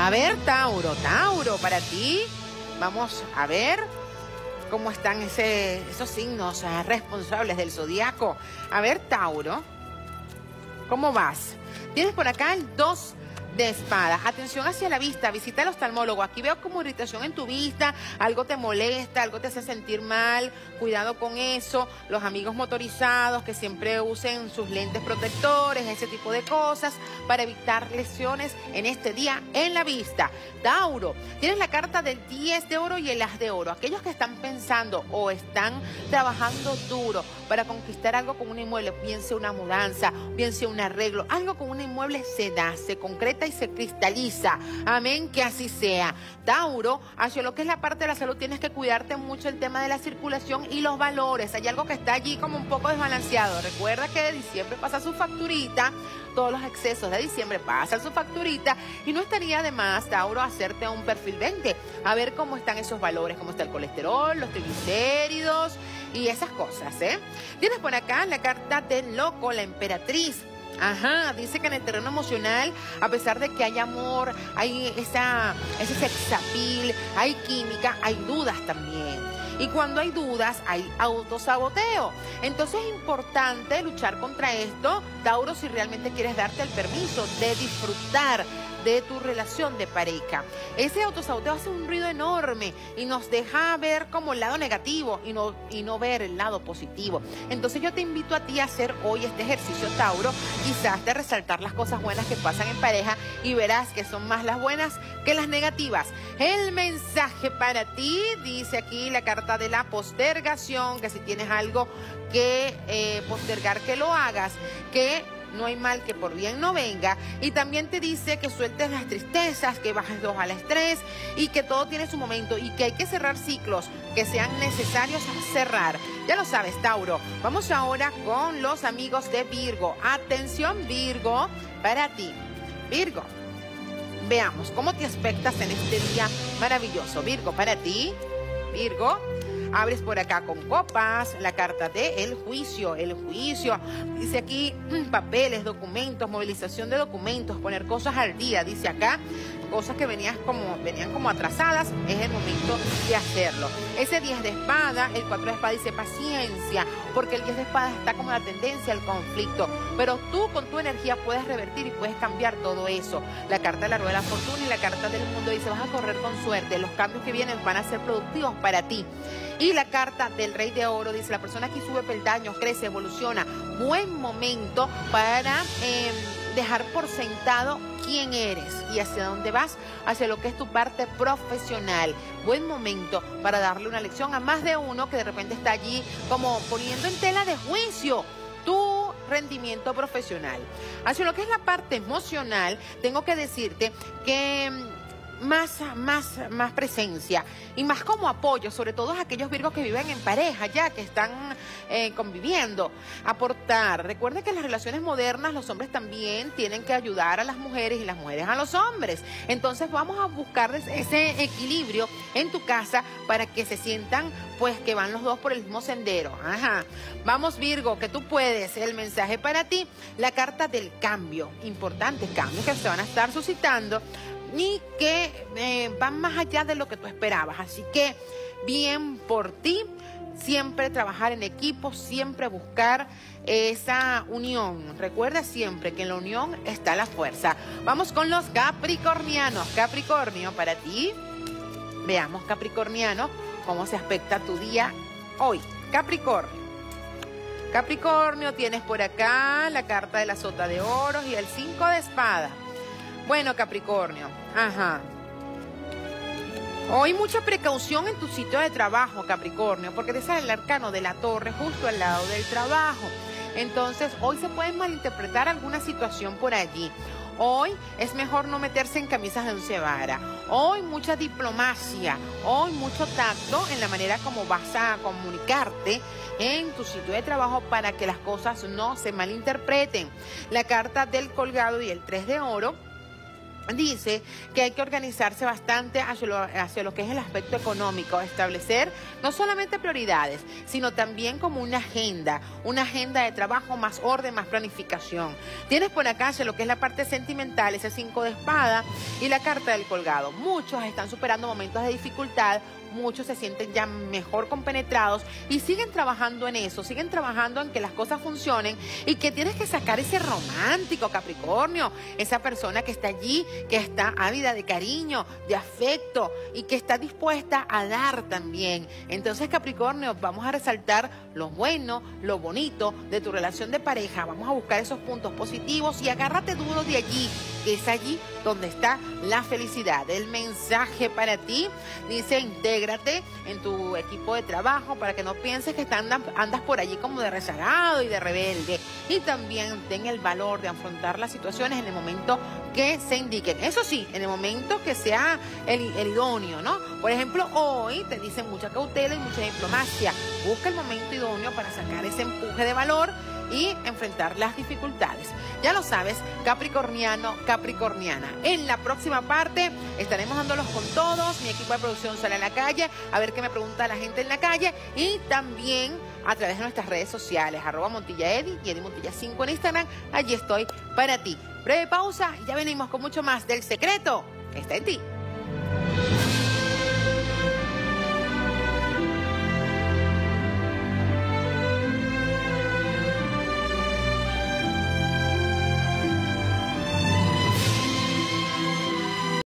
A ver, Tauro, Tauro, para ti. Vamos a ver cómo están ese, esos signos ah, responsables del zodiaco. A ver, Tauro, ¿cómo vas? Tienes por acá el 2 de espadas. Atención hacia la vista, visita al oftalmólogo. Aquí veo como irritación en tu vista, algo te molesta, algo te hace sentir mal. Cuidado con eso. Los amigos motorizados que siempre usen sus lentes protectores, ese tipo de cosas, para evitar lesiones en este día en la vista. Tauro, tienes la carta del 10 de oro y el as de oro. Aquellos que están pensando o están trabajando duro para conquistar algo con un inmueble, bien sea una mudanza, bien sea un arreglo, algo con un inmueble se da, se concreta se cristaliza. Amén, que así sea. Tauro, hacia lo que es la parte de la salud tienes que cuidarte mucho el tema de la circulación y los valores. Hay algo que está allí como un poco desbalanceado. Recuerda que de diciembre pasa su facturita, todos los excesos de diciembre pasan su facturita y no estaría de más, Tauro, hacerte un perfil 20, a ver cómo están esos valores, cómo está el colesterol, los triglicéridos y esas cosas, ¿eh? Tienes por acá la carta del loco, la emperatriz. Ajá, dice que en el terreno emocional, a pesar de que hay amor, hay esa, ese sexapil, hay química, hay dudas también. Y cuando hay dudas, hay autosaboteo. Entonces es importante luchar contra esto, Tauro, si realmente quieres darte el permiso de disfrutar de tu relación de pareja. Ese autosaboteo hace un ruido enorme y nos deja ver como el lado negativo y no, y no ver el lado positivo. Entonces yo te invito a ti a hacer hoy este ejercicio, Tauro, quizás de resaltar las cosas buenas que pasan en pareja y verás que son más las buenas que las negativas. El mensaje para ti, dice aquí la carta de la postergación, que si tienes algo que eh, postergar, que lo hagas, que no hay mal que por bien no venga. Y también te dice que sueltes las tristezas, que bajes dos al estrés y que todo tiene su momento y que hay que cerrar ciclos que sean necesarios cerrar. Ya lo sabes, Tauro. Vamos ahora con los amigos de Virgo. Atención, Virgo, para ti. Virgo. Veamos cómo te aspectas en este día maravilloso. Virgo, para ti. Virgo. Abres por acá con copas, la carta de el juicio, el juicio. Dice aquí papeles, documentos, movilización de documentos, poner cosas al día. Dice acá cosas que venían como, venían como atrasadas, es el momento de hacerlo. Ese 10 de espada, el 4 de espada dice paciencia, porque el 10 de espada está como la tendencia al conflicto. Pero tú con tu energía puedes revertir y puedes cambiar todo eso. La carta de la rueda de la fortuna y la carta del mundo dice vas a correr con suerte. Los cambios que vienen van a ser productivos para ti. Y la carta del Rey de Oro dice, la persona que sube peldaños, crece, evoluciona. Buen momento para em, dejar por sentado quién eres y hacia dónde vas, hacia lo que es tu parte profesional. Buen momento para darle una lección a más de uno que de repente está allí como poniendo en tela de juicio rendimiento profesional. Hacia lo que es la parte emocional, tengo que decirte que em, más, más, más presencia y más como apoyo, sobre todo a aquellos virgos que viven en pareja ya, que están eh, conviviendo. Aportar. Recuerden que en las relaciones modernas los hombres también tienen que ayudar a las mujeres y las mujeres a los hombres. Entonces vamos a buscar ese equilibrio en tu casa para que se sientan pues que van los dos por el mismo sendero. Ajá. Vamos Virgo, que tú puedes. El mensaje para ti, la carta del cambio. Importantes cambios que se van a estar suscitando ni que eh, van más allá de lo que tú esperabas. Así que bien por ti, siempre trabajar en equipo, siempre buscar esa unión. Recuerda siempre que en la unión está la fuerza. Vamos con los capricornianos. Capricornio, para ti, veamos Capricorniano, cómo se aspecta tu día hoy. Capricornio. Capricornio, tienes por acá la carta de la sota de oros y el cinco de espada. Bueno, Capricornio, ajá. Hoy mucha precaución en tu sitio de trabajo, Capricornio, porque te sale el arcano de la torre justo al lado del trabajo. Entonces, hoy se puede malinterpretar alguna situación por allí. Hoy es mejor no meterse en camisas de once vara. Hoy mucha diplomacia, hoy mucho tacto en la manera como vas a comunicarte en tu sitio de trabajo para que las cosas no se malinterpreten. La carta del colgado y el tres de oro dice que hay que organizarse bastante hacia lo, que es el aspecto económico, establecer no solamente prioridades, sino también como una agenda, una agenda de trabajo, más orden, más planificación. Tienes por acá hacia lo que es la parte sentimental, ese cinco de espada y la carta del colgado. Muchos están superando momentos de dificultad, muchos se sienten ya mejor compenetrados y siguen trabajando en eso, siguen trabajando en que las cosas funcionen y que tienes que sacar ese romántico Capricornio, esa persona que está allí, que está ávida de cariño, de afecto y que está dispuesta a dar también. Entonces Capricornio, vamos a resaltar lo bueno, lo bonito de tu relación de pareja, vamos a buscar esos puntos positivos y agárrate duro de allí, es allí donde está la felicidad. El mensaje para ti dice, intégrate en tu equipo de trabajo para que no pienses que andas, andas por allí como de rezagado y de rebelde. Y también ten el valor de afrontar las situaciones en el momento que se indiquen. Eso sí, en el momento que sea el, el idóneo, ¿no? Por ejemplo, hoy te dicen mucha cautela y mucha diplomacia. Busca el momento idóneo para sacar ese empuje de valor y enfrentar las dificultades. Ya lo sabes, Capricorniano, Capricorniana. En la próxima parte estaremos dándolos con todos. Mi equipo de producción sale a la calle a ver qué me pregunta la gente en la calle y también a través de nuestras redes sociales, arroba y Edi Montilla 5 en Instagram. Allí estoy para ti. Breve pausa y ya venimos con mucho más del secreto está en ti.